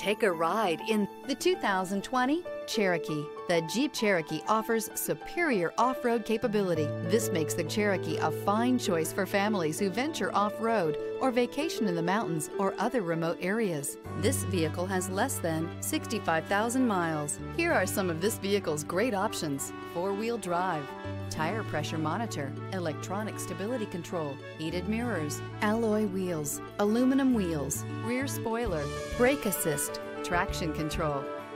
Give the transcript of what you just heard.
Take a ride in the 2020 Cherokee. The Jeep Cherokee offers superior off-road capability. This makes the Cherokee a fine choice for families who venture off-road or vacation in the mountains or other remote areas. This vehicle has less than 65,000 miles. Here are some of this vehicle's great options. Four-wheel drive, tire pressure monitor, electronic stability control, heated mirrors, alloy wheels, aluminum wheels, rear spoiler, brake assist, traction control,